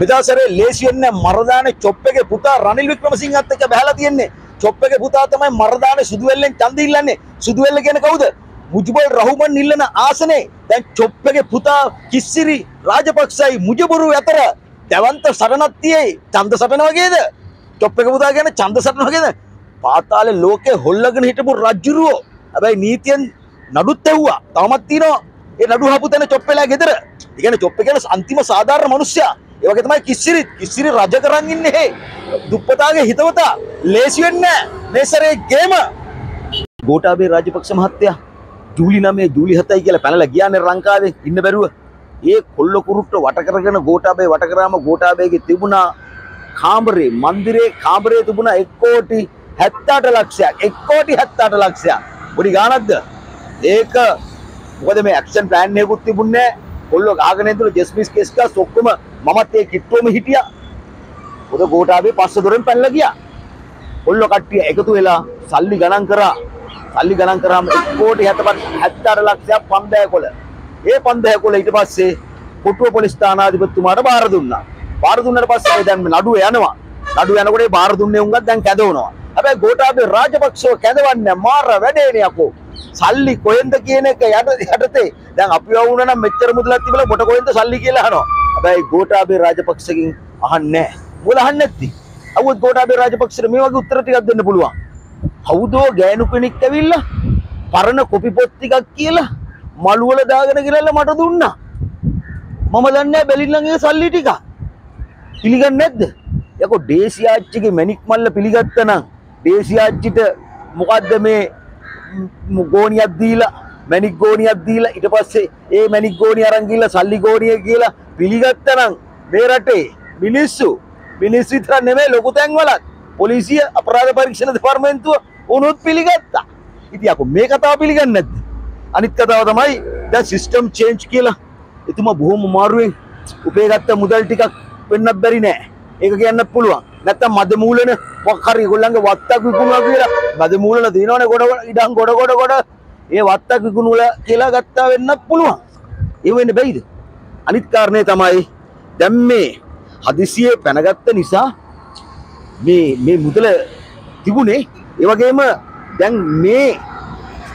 මෙදාසරේ ලේසියෙන් නෑ මරදානේ චොප් එකේ පුතා රනිල් වික්‍රමසිංහත් එක්ක බහැලා තියෙන්නේ. චොප් එකේ පුතා තමයි මරදානේ සුදුවෙල්ලෙන් ඡන්ද ඉල්ලන්නේ. සුදුවෙල්ල කියන්නේ කවුද? මුජිබුල් රහුමන් ඉල්ලන ආසනේ දැන් චොප් එකේ පුතා කිස්සිරි රාජපක්ෂයි මුජිබුරු අතර දැවන්ත සටනක් තියෙයි. ඡන්ද සටන වගේද? චොප් එකේ පුතා කියන්නේ ඡන්ද සටන වගේද? පාතාලේ ලෝකේ හොල්ලගෙන හිටපු රජ්ජුරුවෝ. හැබැයි නීතියෙන් නඩුත් ඇව්වා. තවමත් තියෙනවා. ඒ නඩු හපු තැන චොප් වෙලා ගෙදර. ඒ කියන්නේ චොප් එක කියන්නේ අන්තිම සාධාරණ මිනිස්සයා. ඒ වගේ තමයි කිස්සිරිත්. කිස්සිරි රජ කරන් ඉන්නේ හේ. දුප්පතාගේ හිතවතා ලේසි වෙන්නේ නැහැ. මේ සැරේ ගේම. ගෝඨාභය රාජපක්ෂ මහත්තයා ජූලි 9 ජූලි 7යි කියලා පැනලා ගියානේ ලංකාවේ ඉන්න බැරුව. ඒ කොල්ල කුරුට්ට වට කරගෙන ගෝඨාභය වට කරාම ගෝඨාභයගේ තිබුණා කාමරේ මන්දිරේ කාමරේ තිබුණා 1 කෝටි 78 ලක්ෂයක් 1 කෝටි 78 ලක්ෂයක්. පොඩි ගාණක්ද? ඒක මොකද මේ ඇක්ෂන් ප්ලෑන් එකකුත් තිබුණේ නැහැ. කොල්ලෝ ගහගෙන ඉඳලා ජස්මිස් කේස් එකස් ඔක්කොම මමත් ඒ කිට්ටුවම හිටියා. පොද ගෝඨාභය පස්ස දොරෙන් පැනලා ගියා. කොල්ලෝ කට්ටිය එකතු වෙලා සල්ලි ගණන් කරා. සල්ලි ගණන් කරාම 1 කෝටි 78 ලක්ෂයක් 5000 කොළ. ඒ 5000 කොළ ඊට පස්සේ කොටුව පොලිස් ස්ථානාධිපතිතුමාට බාර දුන්නා. බාර දුන්නාට පස්සේ දැන් නඩුව යනවා. නඩුව යනකොට ඒ බාර දුන්නේ උංගක් දැන් කැදවනවා. හැබැයි ගෝඨාභය රාජපක්ෂව කැදවන්නේ මාර වැඩේනේ යකෝ. සල්ලි කොහෙන්ද කියන එක යට යටතේ දැන් අපි වුණා නම් මෙච්චර මුදලක් තිබලා මොට කොහෙන්ද සල්ලි කියලා අහනවා. හැබැයි ගෝඨාභය රාජපක්ෂගෙන් අහන්නේ නැහැ. මොකද අහන්නේ නැති? අවුත් ගෝඨාභය රාජපක්ෂට මේ වගේ උත්තර ටිකක් දෙන්න පුළුවන්. කවුදෝ ගෑනු කෙනෙක් ඇවිල්ලා පරණ කොපි පොත් ටිකක් කියලා මළුවල දාගෙන ගිරල්ලා මට දුන්නා. මම දන්නේ නැහැ බැලිල්ලන්ගේ සල්ලි ටික. පිළිගන්නේ නැද්ද? යකෝ ඩේසියාච්චිගේ මැණික් මල්ල පිළිගත්තා නම් ඩේසියාච්චිට මොකද්ද මේ ගෝනියක් දීලා මැණික් ගෝනියක් දීලා ඊට පස්සේ ඒ මැණික් ගෝනිය අරන් ගිහලා සල්ලි ගෝනිය කියලා පිළිගත්තා නම් මේ රටේ මිනිස්සු මිනිස්සු විතර නෙමෙයි ලොකු තැන්වලත් පොලිසිය අපරාධ පරීක්ෂණ දෙපාර්තමේන්තුව උනුත් පිළිගත්තා. ඉතින් අකෝ මේ කතාව පිළිගන්නේ නැද්ද? අනිත් කතාව තමයි දැන් සිස්ටම් චේන්ජ් කියලා. එතුමා බොහොම අමාරුවෙන් උපයගත්ත මුදල් ටිකක් වෙන්නත් බැරි නෑ. ඒක කියන්න පුළුවන්. නැත්තම් මද මූලන මොකක් හරි ඒගොල්ලන්ගේ වත්තක් විකුණුවා කියලා මද මූලන දිනවනේ ගොඩ ඉඩම් ගොඩ ගොඩ ගොඩ ඒ වත්තක් විකුණුවලා කියලා ගත්තා වෙන්නත් පුළුවන්. ඒ වෙන්නේ බැයිද? අනිත් කාරණේ තමයි දැන් මේ හදිසියේ පැනගත්ත නිසා මේ මේ මුදල තිබුණේ ඒ වගේම දැන් මේ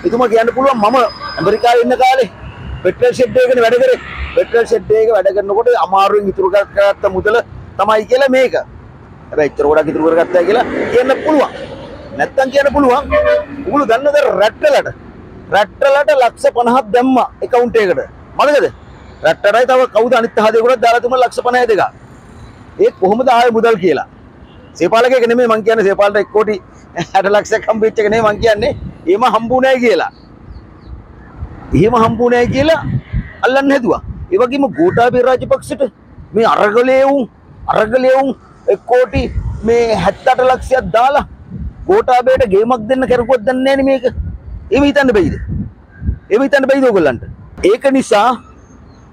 එතුමා කියන්න පුළුවන් මම ඇමරිකාවේ ඉන්න කාලේ පෙට්‍රල් ෂෙඩ් එකකනේ වැඩ කරේ. පෙට්‍රල් ෂෙඩ් එකක වැඩ කරනකොට අමාරුවෙන් ඉතුරු කරගත්ත මුදල තමයි කියලා මේක. හැබැයි ඉතර ගොඩක් ඉතුරු කරගත්තා කියලා කියන්න පුළුවන්. නැත්තම් කියන්න පුළුවන්. උගුළු දන්නද රැට්ටලට රැට්ටලට ලක්ෂ 50ක් දැම්මා account එකකට. මතකද රැට්ටලයි තව කවුද අනිත් හදේකට දාලා තුම ලක්ෂ 52ක ඒ කොහොමද ආයේ මුදල් කියලා? සේපාලකයෙක් නෙමෙයි මං කියන්නේ. සේපාලට 1 කෝටි 60 ලක්ෂයක් හම්බෙච්ච එක නෙමෙයි මං කියන්නේ. එහෙම හම්බුනේ කියලා. එහෙම හම්බුනේ කියලා අල්ලන්න හැදුවා. ඒ වගේම ගෝඨාභය රාජපක්ෂට මේ අරගලේ වුන් අරගලේ වුන් 1 කෝටි මේ 78 ලක්ෂයක් දාලා ගෝඨාභයට ගේමක් දෙන්න කරුවොත් දන්නේ නැහැ මේක. එහෙම හිතන්න බැයිද? එහෙම හිතන්න බැයිද ඔයගොල්ලන්ට ඒක නිසා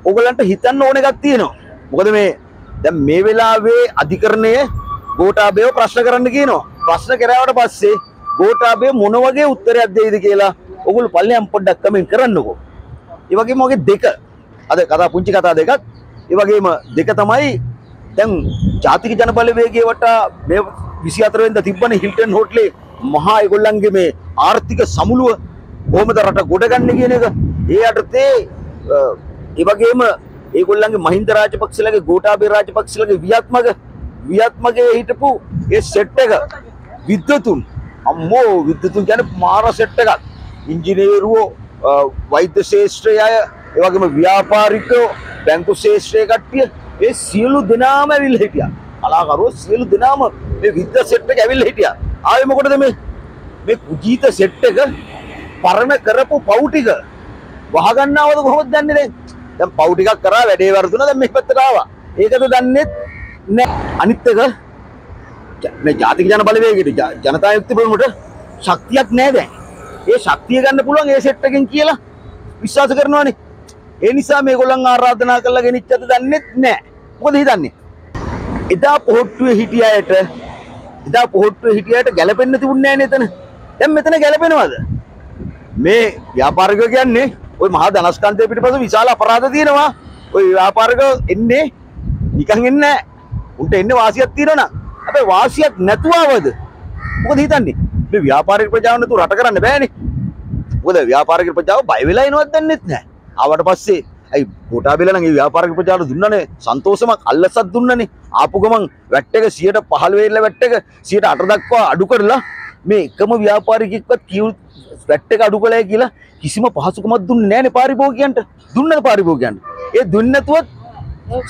ඔයගොල්ලන්ට හිතන්න ඕන එකක් තියෙනවා. මොකද මේ දැන් මේ වෙලාවේ අධිකරණය ගෝඨාභයව ප්‍රශ්න කරන්න කියනවා. ප්‍රශ්න කරාවට පස්සේ ගෝඨාභය මොන වගේ උත්තරයක් දෙයිද කියලා ඔයගොල්ලෝ පල්ලෙයන් පොඩ්ඩක් කමෙන්ට් කරන්නකෝ. ඒ වගේම වගේ දෙක. අද කතා පුංචි කතා දෙකක්. ඒ වගේම දෙක තමයි දැන් ජාතික ජනබලවේගයේ වටා මේ 24 වෙනිදා තිබ්බනේ හිල්ටන් හෝටලේ මහා ඒගොල්ලන්ගේ මේ ආර්ථික සමුළුව කොහොමද රට ගොඩගන්නේ කියන එක? ඒ යටතේ අ, ඒ වගේම ඒගොල්ලන්ගේ මහින්ද රාජපක්ෂලගේ ගෝඨාභය රාජපක්ෂලගේ වියත්මග වියත්මගේ හිටපු ඒ සෙට් එක විද්වතුන්. අම්මෝ විද්වතුන් කියන්නේ මාර සෙට් එකක්. ඉංජිනේරුවෝ අ, වෛද්‍ය ශාස්ත්‍රය අය ඒ වගේම ව්‍යාපාරිකයෝ බැංකු ශාස්ත්‍රයේ කට්ටිය ඒ සියලු දෙනාම ඇවිල්ලා හිටියා. කලාකරුවෝ සියලු දෙනාම මේ විද්‍යා සෙට් එක ඇවිල්ලා හිටියා. ආවේ මොකටද මේ? මේ කුජීත සෙට් එක පරණ කරපු පව් ටික. වහගන්නවද කොහොමද දන්නේ දැන්? දැන් පව් ටිකක් කරා වැඩේ වර්ධුණා දැන් මේ පැත්තට ආවා. ඒකද දන්නේ නැහැ අනිත් එක ජ- මේ ජාතික ජන බලවේගයට ජ- ජනතා යුක්ති බලමුට ශක්තියක් නැහැ දැන්. ඒ ශක්තිය ගන්න පුළුවන් ඒ සෙට් එකෙන් කියලා විශ්වාස කරනවානේ. ඒ නිසා මේගොල්ලන් ආරාධනා කරලා ගෙනිච්චද දන්නේ නැහැ මොකද හිතන්නේ? එදා පොහොට්ටුවේ හිටිය අයට එදා පොහොට්ටුවේ හිටිය අයට ගැලපෙන්න තිබුණේ නැහැ නේද එතන දැන් මෙතන ගැලපෙනවද මේ ව්‍යාපාරිකයෝ කියන්නේ ওই මහා ධනස්කන්ධය පිටිපස්ස විශාල අපරාධ තියෙනවා ওই ව්‍යාපාරිකයෝ එන්නේ නිකන් එන්නේ නැහැ උන්ට එන්න වාසියක් තියෙනවා නම් හැබැයි වාසියක් නැතුවවද මොකද හිතන්නේ මේ ව්‍යාපාරික ප්‍රජාව නැතුව රට කරන්න බෑනේ මොකද ව්‍යාපාරික ප්‍රජාව බය වෙලා එනවත් දන්නෙත් නැහැ ආවට පස්සේ ඇයි ගෝඨාභය නම් ඒ ව්‍යාපාරික ප්‍රජාවට දුන්නනේ? සන්තෝෂමක් අල්ලසක් දුන්නනේ. ආපු ගමන් වැට් එක 115 වෙල්ල වැට් එක 108 දක්වා අඩු කරලා මේ එකම ව්‍යාපාරිකෙක්වත් කියු වැට් එක අඩු කළයි කියලා කිසිම පහසුකමක් දුන්නේ නැහැනේ පාරිභෝගිකයන්ට දුන්නද පාරිභෝගිකයන්ට ඒ දුන්නේ නැතුවත්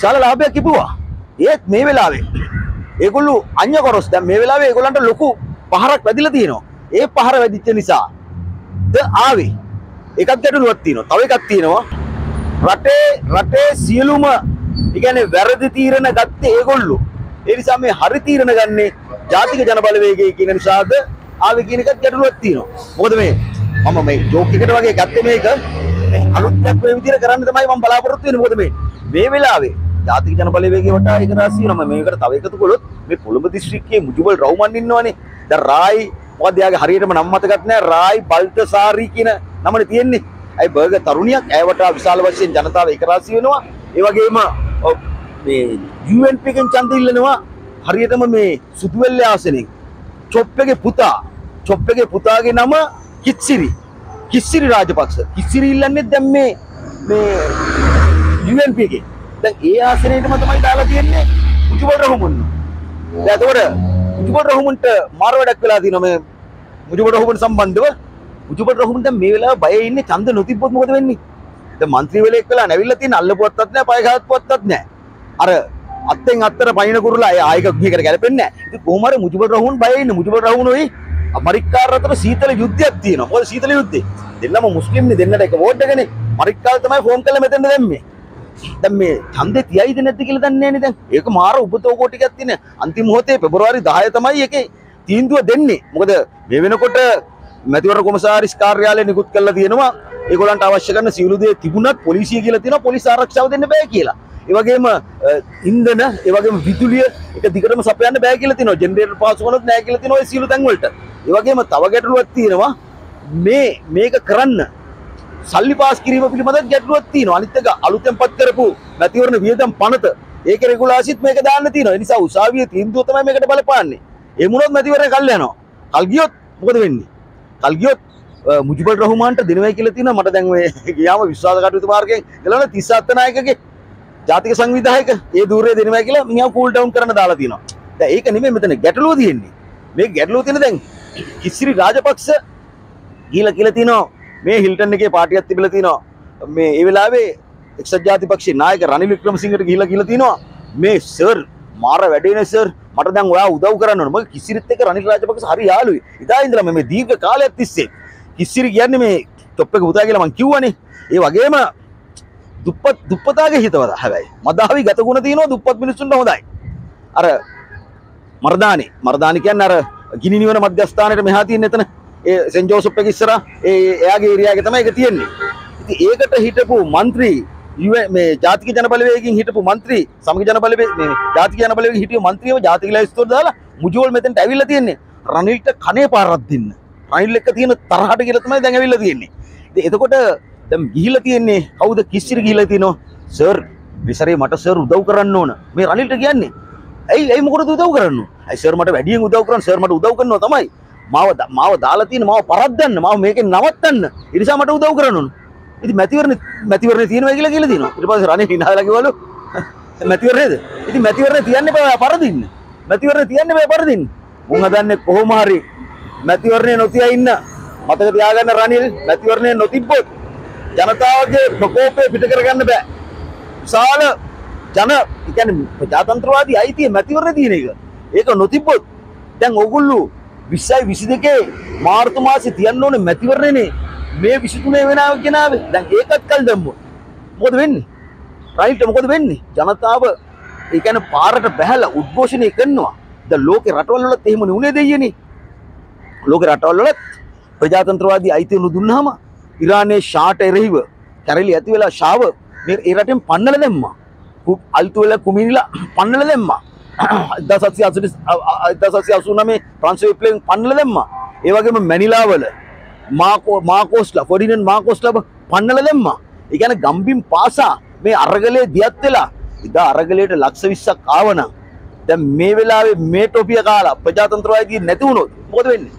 ශාල ලාභයක් කිපුවා ඒත් මේ වෙලාවේ ඒගොල්ලෝ අන්‍ය කොරස් දැන් මේ වෙලාවේ ඒගොල්ලන්ට ලොකු පහරක් වැදිලා තියෙනවා. ඒ පහර වැදිච්ච නිසා ද ආවේ. එකක් ගැටලුවක් තියෙනවා. තව එකක් තියෙනවා. රටේ රටේ සියලුම ඉගැන වැරදි තීරණ ගත්තේ ඒගොල්ලු. එනිසා මේ හරි තීරණ ගන්නේ ජාතික ජනබලවේගය කියන නිසාද? ආවේ කියන එකත් ගැටලුවක් තියෙනවා. මොකද මේ මම මේ ජෝක් එකට වගේ ගත්තේ මේක. මේ අලුත්යක් මේ විදිහට කරන්න තමයි මම බලාපොරොත්තු වෙන්නේ. මොකද මේ මේ වෙලාවේ ජාතික ජනබලවේගය වටා එක රාශිය නම මේකට තව එකතු කළොත් මේ කොළඹ දිස්ත්‍රික්කයේ මුජුබල් රවුමන් ඉන්නවනේ. දැන් රායි මොකද එයාගේ හරියටම නම් මතකත් නැහැ. රායි බල්ටසාරි කියන නමනේ තියෙන්නේ. ඇයි බර්ග තරුණියක් ඇයට විශාල වශයෙන් ජනතාව එක රාශී වෙනවා. ඒ වගේම ඔව් මේ UNP එකෙන් ඡන්ද ඉල්ලනවා හරියටම මේ සුදුවෙල්ල ආසනෙන් චොප්පගේ පුතා. චොප්පගේ පුතාගේ නම කිත්සිරි. කිස්සිරි රාජපක්ෂ. කිස්සිරි ඉල්ලන්නේ දැන් මේ මේ UNP එකේ. දැන් ඒ ආසනයටම තමයි දාලා තියෙන්නේ මුජුබල් රහමුන්. දැන් එතකොට මුජුබල් රහමුන්ට මාර වැඩක් වෙලා තියෙනවා මේ මුජුබල් රහමුන් සම්බන්ධව. උජුබට රහුන් දැන් මේ වෙලාව බය ඉන්නේ ඡන්ද නොතිබ්බොත් මොකද වෙන්නේ? දැන් මන්ත්‍රීවරයෙක් වෙලා නැවිලා තියෙන අල්ලපුවත්තත් නැහැ, පය ගහත්පුවත්තත් නැහැ. අර අත්තෙන් අත්තර පයින් කුරුලා අය ආයක ගිහකට ගැලපෙන්නේ නැහැ. ඉතින් කොහොම හරි මුජුබට රහුන් බය ඉන්නේ. මුජුබට රහුන් ওই අමරිකාර අතර සීතල යුද්ධයක් තියෙනවා. මොකද සීතල යුද්ධේ දෙන්නම මුස්ලිම්නේ දෙන්නට එක වෝට් එකනේ. අමරිකාව තමයි ෆෝම් කළා මෙතෙන්ද දැම්මේ. දැන් මේ ඡන්දේ තියයිද නැද්ද කියලා දන්නේ නැනේ දැන්. ඒක මාර උපතෝකෝ ටිකක් තියෙන. අන්තිම මොහොතේ පෙබරවාරි 10 තමයි ඒකේ තීන්දුව දෙන්නේ. මොකද මේ වෙනකොට මැතිවරණ කොමසාරිස් කාර්යාලය නිකුත් කරලා තියෙනවා ඒගොල්ලන්ට අවශ්‍ය කරන සියලු දේ තිබුණත් පොලිසිය කියලා තියෙනවා පොලිස් ආරක්ෂාව දෙන්න බෑ කියලා. ඒ වගේම ඉන්ධන, ඒ වගේම විදුලිය එක දිගටම සපයන්න බෑ කියලා තියෙනවා. ජෙනරේටර් පාසුකමක් නැහැ කියලා තියෙනවා ඒ සියලු තැන් වලට. ඒ වගේම තව ගැටලුවක් තියෙනවා මේ මේක කරන්න සල්ලි පාස් කිරීම පිළිබඳ ගැටලුවක් තියෙනවා. අනිත් එක අලුතෙන් පත් කරපු මැතිවරණ වියදම් පනත ඒක රෙගුලාසිත් මේක දාන්න තියෙනවා. ඒ නිසා උසාවියේ තීන්දුව තමයි මේකට බලපාන්නේ. ඒ මුණොත් මැතිවරණ කල් යනවා. කල් ගියොත් මොකද වෙන්නේ? කල් ගියොත් මුජිබල් රහමාන්ට දෙනවයි කියලා තියෙනවා. මට දැන් ඔය ගියාම විශ්වාස කටයුතු මාර්ගයෙන් ගලන 37 නායකගේ ජාතික සංවිධායක ඒ දූරේ දෙනවයි කියලා මිනිහා කූල් ඩවුන් කරන්න දාලා තියෙනවා. දැන් ඒක නෙමෙයි මෙතන ගැටලුව තියෙන්නේ. මේ ගැටලුව තියෙන දැන් කිසිරි රාජපක්ෂ ගිහිලා කියලා තියෙනවා මේ හිල්ටන් එකේ පාටියක් තිබිලා තිනවා මේ ඒ වෙලාවේ එක්සත් ජාතිපක්ෂයේ නායක රනිල් වික්‍රමසිංහට ගිහිලා කියලා තිනවා මේ සර් මාර වැඩේනේ සර් මට දැන් ඔයා උදව් කරන්න ඕනේ. මගේ කිසිරිත් එක්ක රනිල් රාජපක්ෂ හරි යාළුයි. ඉදා ඉඳලා මම මේ දීර්ඝ කාලයක් තිස්සේ කිසිරි කියන්නේ මේ টොප් එක පුතා කියලා මං කිව්වනේ. ඒ වගේම දුප්පත් දුප්පතාගේ හිතවත හැබැයි. මදාවි ගතගුණ තියෙනවා දුප්පත් මිනිස්සුන්ට හොඳයි. අර මර්දානි මර්දානි කියන්නේ අර ගිනි නිවන මධ්‍යස්ථානයේ මෙහා තියෙන එතන ඒ සෙන් ජෝසප් එක ඉස්සරහා ඒ එයාගේ ඒරියාවේ තමයි ඒක තියෙන්නේ. ඉතින් ඒකට හිටපු മന്ത്രി මේ ජාතික ජනබලවේගකින් හිටපු മന്ത്രി සමග ජනබලවේ මේ ජාතික ජනබලවේගකින් හිටිය മന്ത്രിයව ජාතික ලැයිස්තුවට දාලා මුජෝල් මෙතෙන්ට ඇවිල්ලා තියෙන්නේ රනිල්ට කනේ පාරක් දෙන්න. රනිල් එක්ක තියෙන තරහට කියලා තමයි දැන් ඇවිල්ලා තියෙන්නේ. ඉතින් එතකොට දැන් ගිහිල්ලා තියෙන්නේ කවුද කිස්සිර ගිහිල්ලා තිනෝ සර් විසරේ මට සර් උදව් කරන්න ඕන. මේ රනිල්ට කියන්නේ ඇයි ඇයි මොකටද උදව් කරන්නේ? ඇයි සර් මට වැඩියෙන් උදව් කරන්නේ? සර් මට උදව් කරනවා තමයි. මාව මාව දාලා තියෙන මාව පරද්දන්න මාව මේකෙන් නවත්තන්න. ඒ නිසා මට උදව් කරන්න ඕන. ඉතින් මැතිවරණ මැතිවරණ තියෙනවා කියලා කියලා දිනවා. ඊට පස්සේ රණේ හිනාලා කිව්වලු මැතිවරණේද? ඉතින් මැතිවරණ තියන්න බෑ පරදින්න. මැතිවරණ තියන්න බෑ පරදින්න. මුන් හදන්නේ කොහොම හරි මැතිවරණේ නොතියා ඉන්න. මතක තියාගන්න රනිල් මැතිවරණේ නොතිබ්බොත් ජනතාවගේ ප්‍රකෝපය පිට කරගන්න බෑ. විශාල ජන කියන්නේ ප්‍රජාතන්ත්‍රවාදී අයිතිය මැතිවරණ තියෙන එක. ඒක නොතිබ්බොත් දැන් ඕගොල්ලෝ විස්සයි විසි දෙකේ මාර්තු මාසි තියන්න ඕනේ මැතිවරණනේ මේ විසිතුනේ වෙනාව කෙනාව දැන් ඒකත් කල් දැම්ම මොකද වෙන්නේ? රයිල්ට මොකද වෙන්නේ? ජනතාව ඒ කියන්නේ පාරට බැහැලා උද්ඝෝෂණය කරනවා. දැන් ලෝකේ රටවල් වලත් එහෙමනේ උනේ දෙයියනේ. ලෝකේ රටවල් වලත් ප්‍රජාතන්ත්‍රවාදී අයිතිය නුදුන්නාම ඉරානයේ ෂාට එරෙහිව කැරලි ඇති වෙලා ෂාව මේ ඒ රටෙන් පන්නලා දැම්මා. අල්තු වෙලා කුමිනිලා පන්නලා දැම්මා. දසත්සි අසට දසසි අසුනමේ ප්‍රංශ විප්ලවයෙන් පන්නල දැම්මා. ඒ වගේම මැනිලාවල මාකෝ මාකෝස්ලා ෆොඩිනන් මාකෝස්ලබ පන්නල දැම්මා ඒ කියන්නේ ගම්බිම් පාසා මේ අරගලේ දියත් වෙලා ඉදා අරගලයට ලක්ෂ 20ක් ආවනම් දැන් මේ වෙලාවේ මේ ටොපිය කාලා ප්‍රජාතන්ත්‍රවාදී නැති වුණොත් මොකද වෙන්නේ?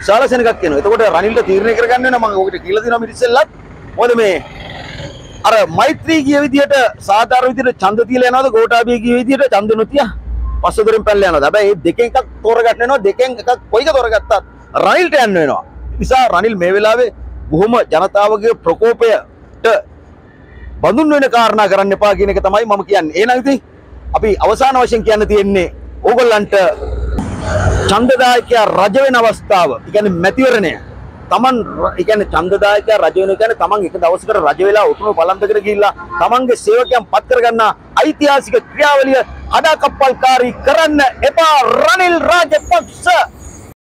සාලසෙන එකක් එනවා. එතකොට රනිල්ට තීරණය කරගන්න වෙනවා මම ඔකට කියලා දෙනවා මිරිස්සෙල්ලත්. මොකද මේ අර මෛත්‍රී කිය විදිහට සාධාරණ විදිහට ඡන්ද තියලා යනවද ගෝඨාභය කිය විදිහට ඡන්ද නොතිය පස්සදොරින් පැනලා යනවද හැබැයි මේ දෙකෙන් එකක් තෝරගන්න වෙනවා දෙකෙන් එකක් කොයික තෝරගත්තත් රනිල්ට යන්න වෙනවා නිසා රනිල් මේ වෙලාවේ බොහොම ජනතාවගේ ප්‍රකෝපයට බඳුන් වෙන කාරණා කරන්න එපා කියන එක තමයි මම කියන්නේ. එහෙනම් ඉතින් අපි අවසාන වශයෙන් කියන්න තියෙන්නේ ඕගොල්ලන්ට ඡන්දදායකයා රජ වෙන අවස්ථාව. ඒ කියන්නේ මැතිවරණය. තමන් ර- ඒ කියන්නේ ඡන්දදායකයා රජ වෙන කියන්නේ තමන් එක දවසකට රජ වෙලා උතුණු පළන්තකට ගිහිල්ලා තමන්ගේ සේවකයන් පත් කරගන්න ඓතිහාසික ක්‍රියාවලිය හදාකප්පල්කාරී කරන්න එපා. රනිල් රාජපක්ෂ!